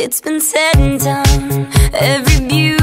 It's been said and done. Every beautiful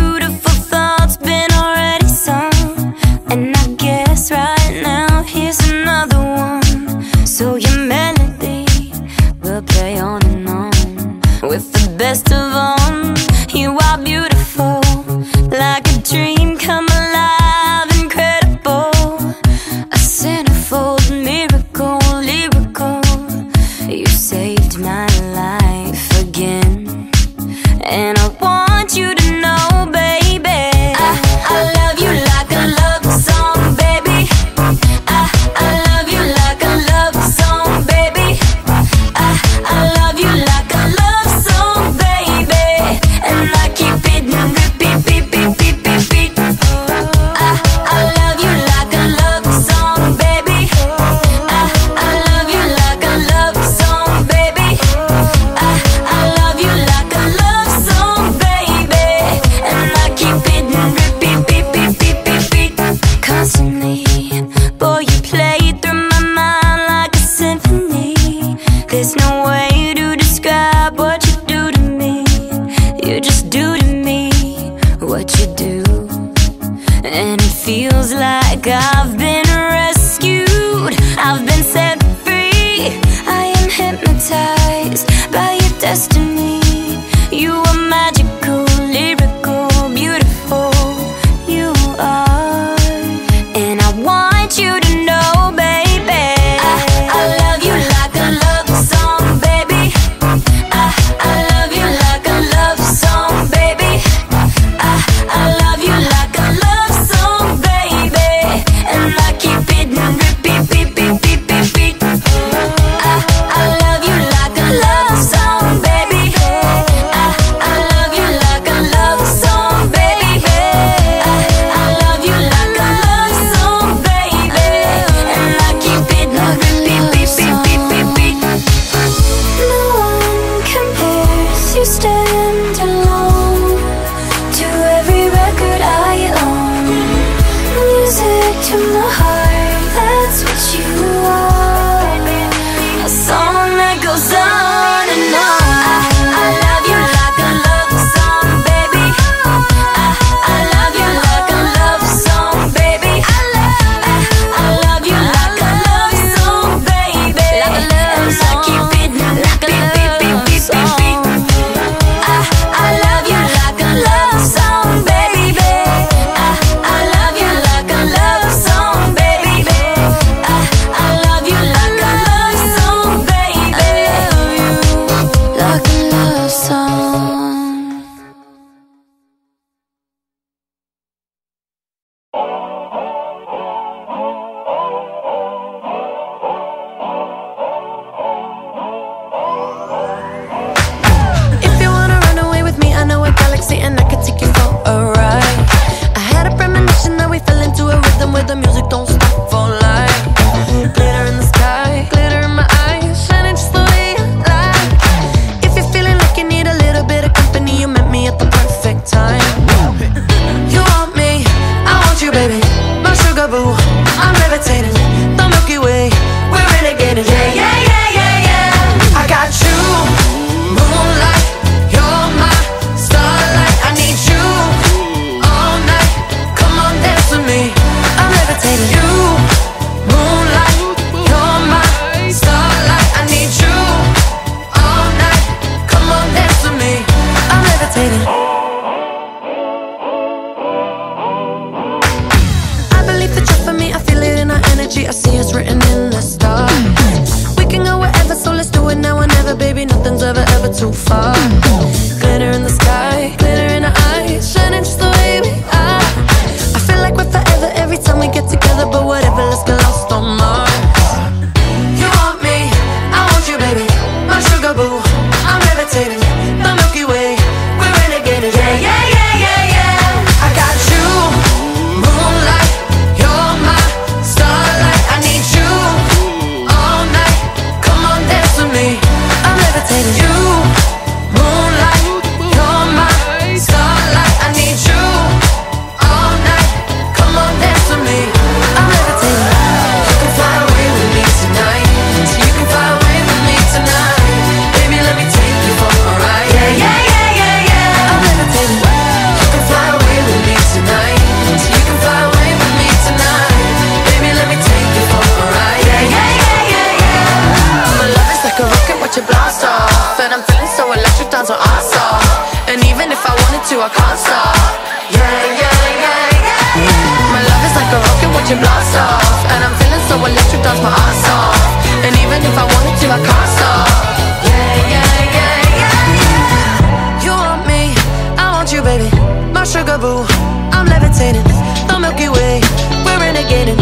My I'm levitating. The Milky Way, we're renegading.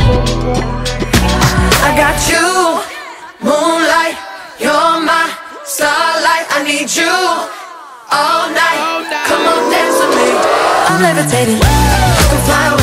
I got you, moonlight. You're my starlight. I need you all night. Come on, dance with me. I'm levitating. You can fly away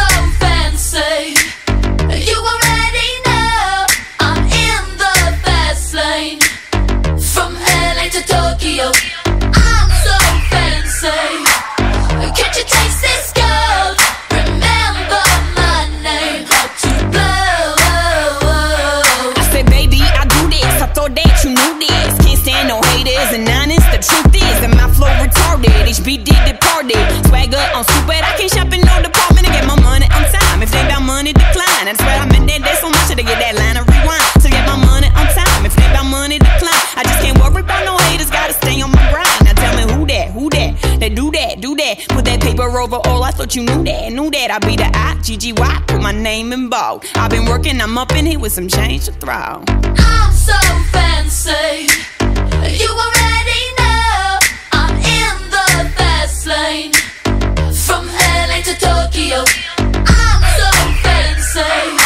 I'm so. You already know I'm in the fast lane. From LA to Tokyo. All. I thought you knew that, knew that. I be the I. Put my name in bold. I've been working, I'm up in here with some change to throw. I'm so fancy. You already know I'm in the fast lane. From LA to Tokyo. I'm so fancy.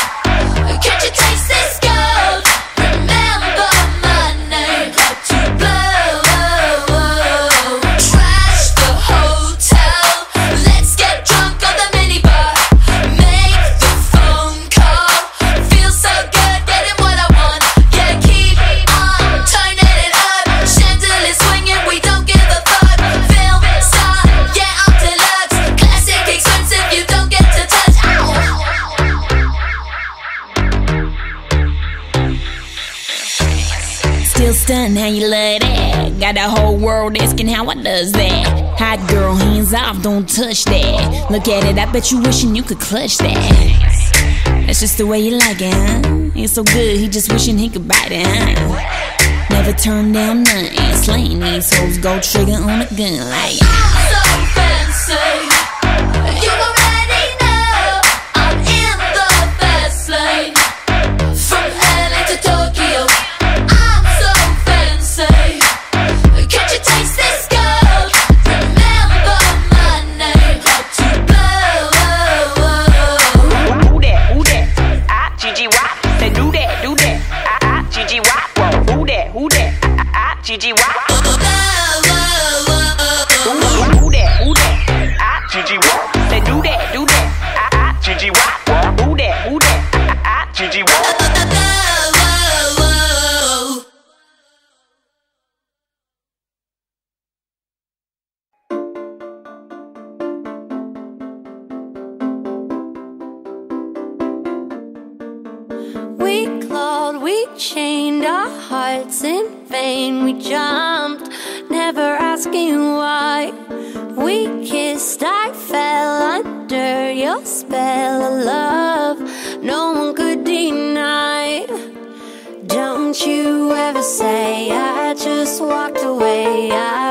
Love that. Got the whole world asking how I does that. Hot girl, hands off, don't touch that. Look at it, I bet you wishing you could clutch that. That's just the way you like it, huh? It's so good, he just wishing he could bite it, huh? Never turn down nothing. Slaying these hoes, go trigger on a gun like. Chained our hearts in vain. We jumped, never asking why. We kissed, I fell under your spell of love. No one could deny. Don't you ever say I just walked away. I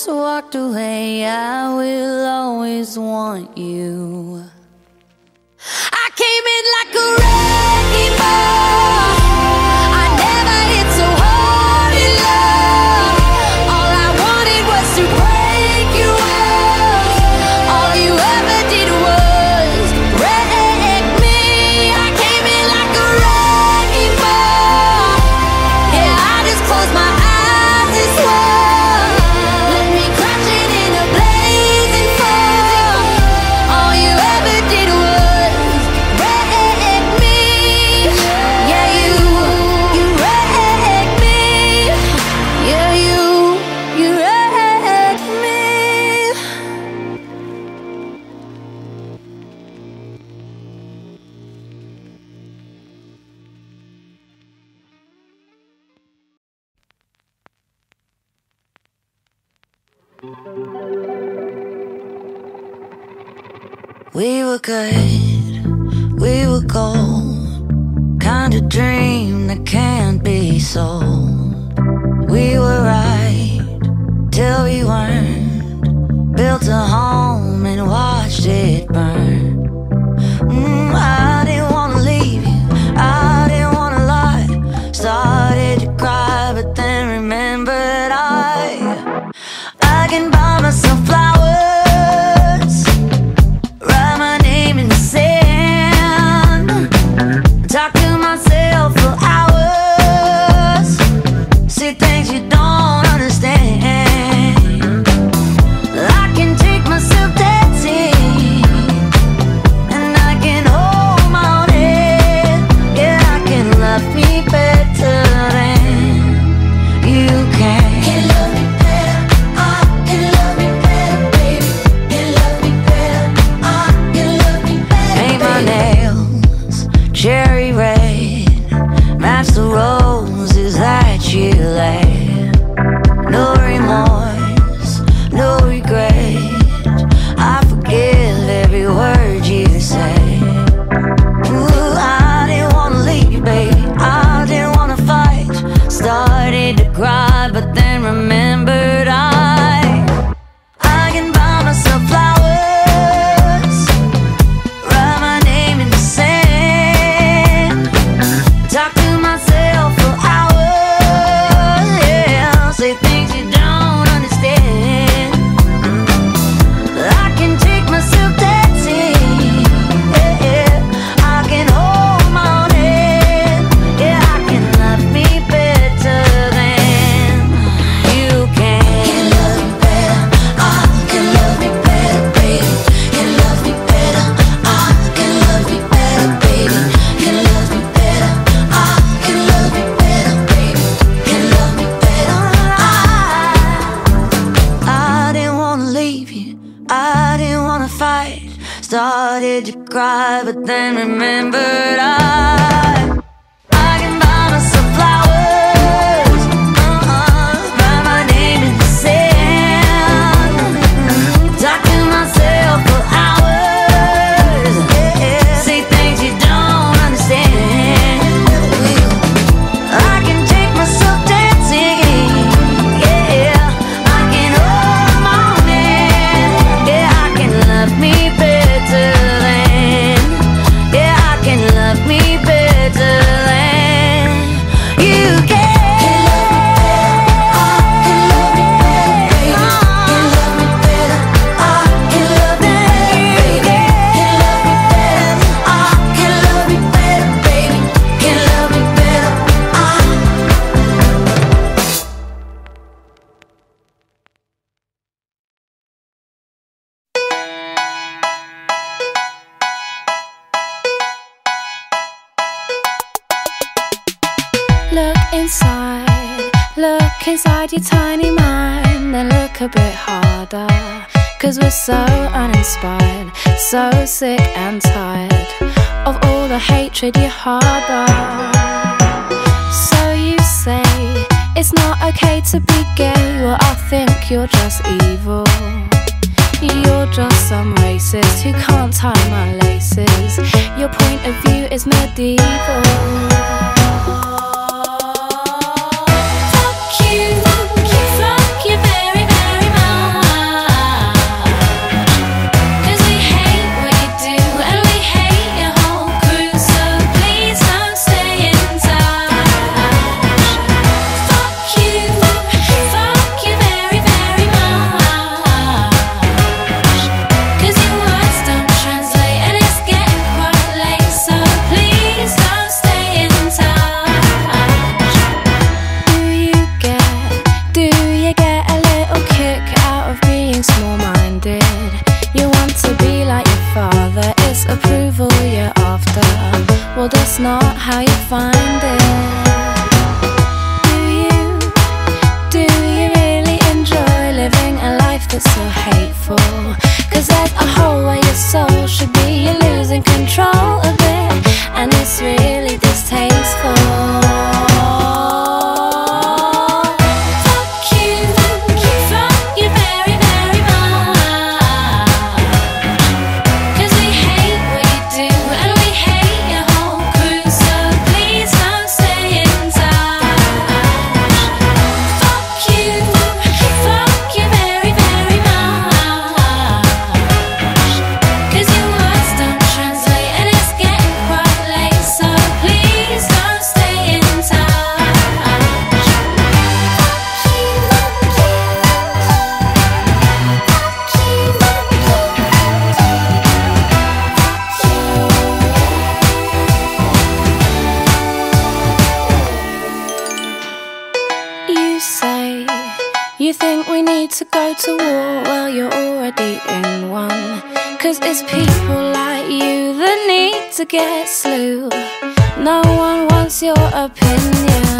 just walked away, I will always want you. I came in like a wreck. good, we were gold. Kind of dream that can't be sold. We were right till we weren't. Built a home. a bit harder. Cause we're so uninspired, so sick and tired of all the hatred you harbor. So you say it's not okay to be gay. Well, I think you're just evil. You're just some racist who can't tie my laces. Your point of view is medieval. People like you that need to get slew. No one wants your opinion.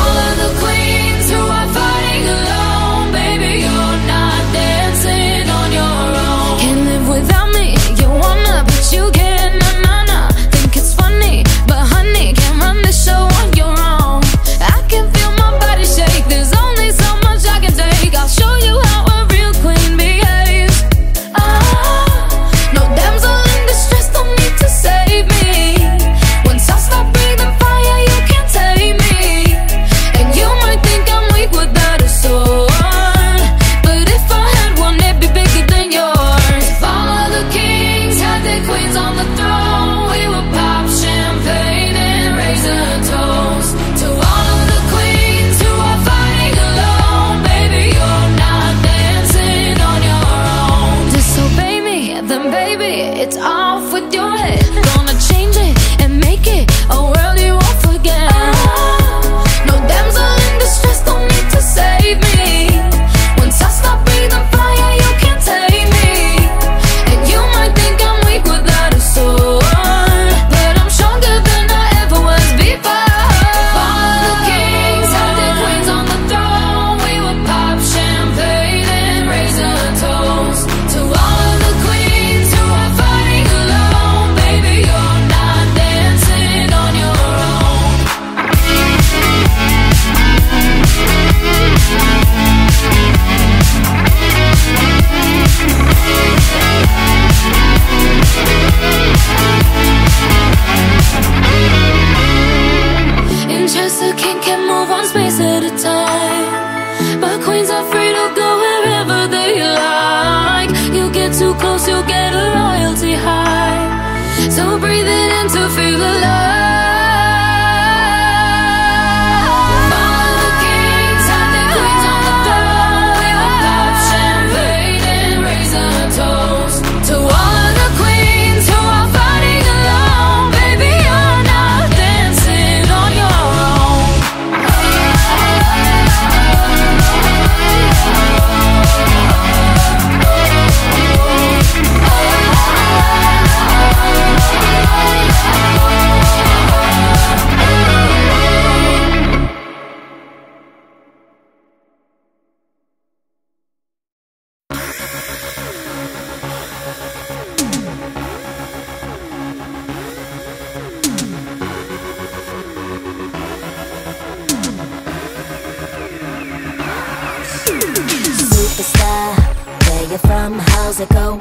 you from? How's it going?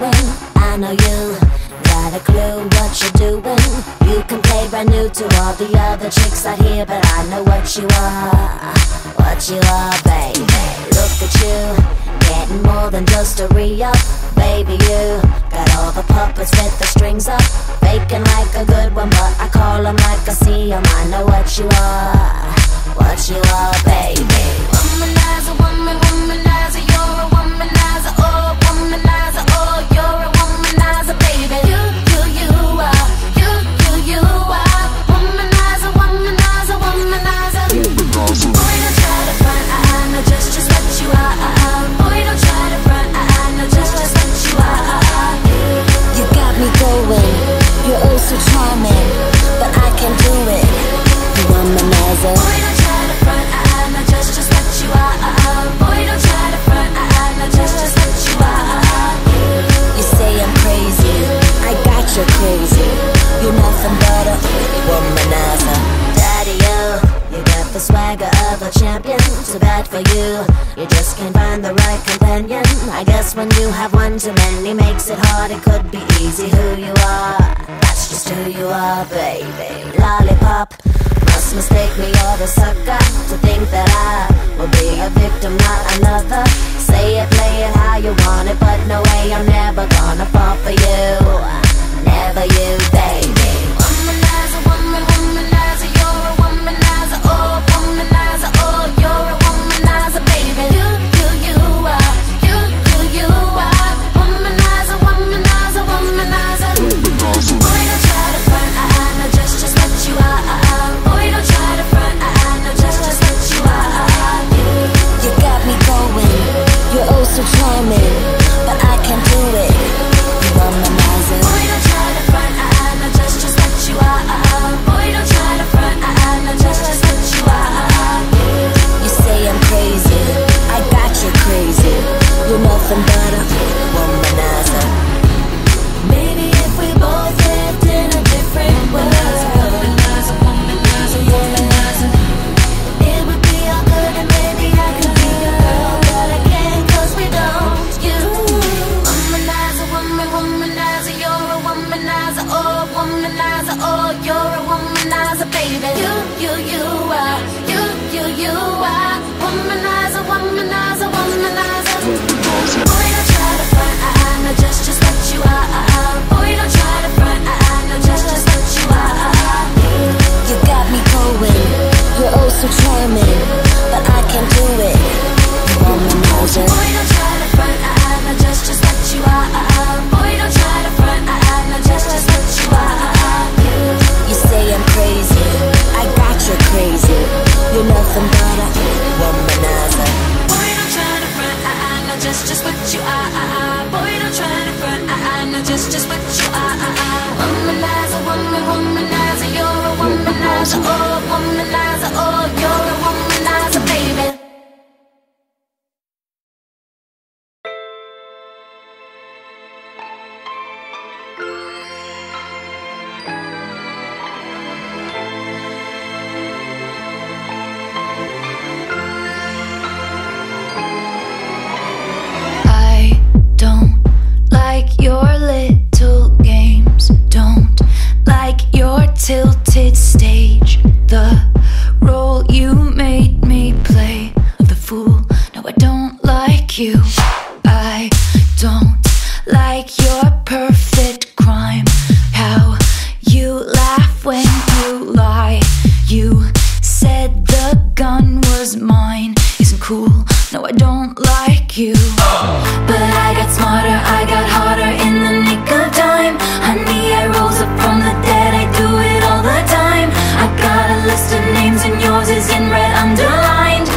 I know you got a clue what you're doing. You can play brand new to all the other chicks out here, but I know what you are, what you are, baby. Look at you, getting more than just a re-up, baby. You got all the puppets with the strings up, faking like a good one, but I call them like I see them. I know what you are, what you are, baby. Womanizer, woman, woman. reason. But I got smarter, I got harder in the nick of time. Honey, I rose up from the dead, I do it all the time. I got a list of names and yours is in red underlined.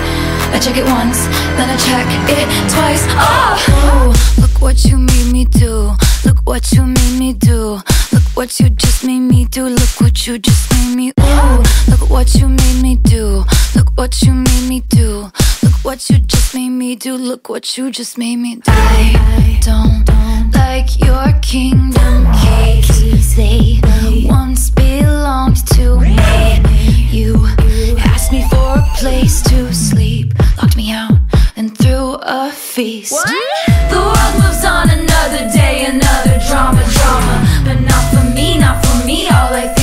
I check it once, then I check it twice. Oh, look what you made me do. Look what you made me do. Look what you just made me do. Look what you just made me Ooh, look what you made me do. Look what you made me do what you just made me do Look what you just made me do I don't, don't like your kingdom keys. They once belonged to me. You asked me for a place to sleep Locked me out and threw a feast. What? The world moves on another day, another drama, drama. But not for me, not for me, all I think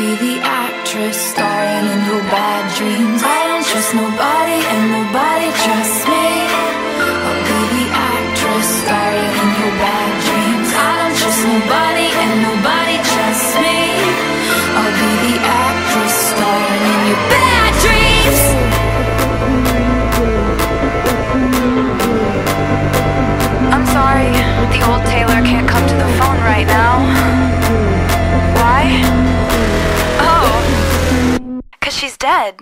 Be the actress starring in your bad dreams. I don't trust nobody, and nobody trusts me. I'll be the actress starring in your bad dreams. I don't trust nobody, and nobody trusts me. I'll be the actress starring in your bad dreams. I'm sorry, the old Taylor can't come to the phone right now. She's dead.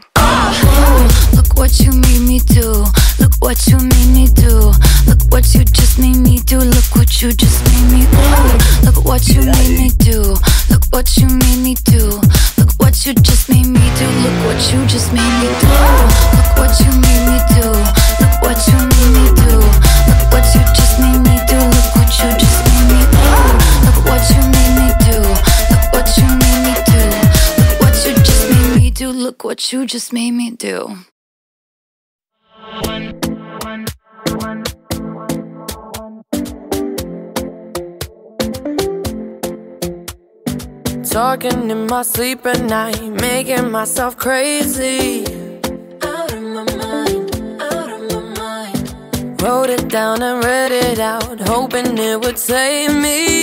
Look what you made me do. Look what you made me do. Look what you just made me do. Look what you just made me do. Look what you made me do. Look what you made me do. Look what you just made me do. Look what you just made me do. Look what you what you just made me do. Talking in my sleep at night, making myself crazy. Out of my mind, out of my mind. Wrote it down and read it out, hoping it would save me.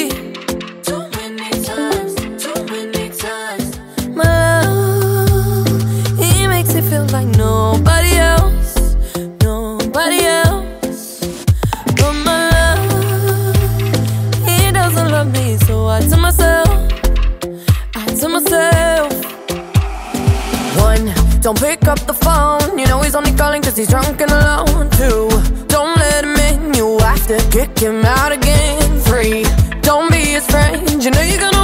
Nobody else, nobody else. But my love, he doesn't love me, so I tell myself. I tell myself. One, don't pick up the phone. You know he's only calling cause he's drunk and alone. Two, don't let him in. You have to kick him out again. Three, don't be his friend. You know you're gonna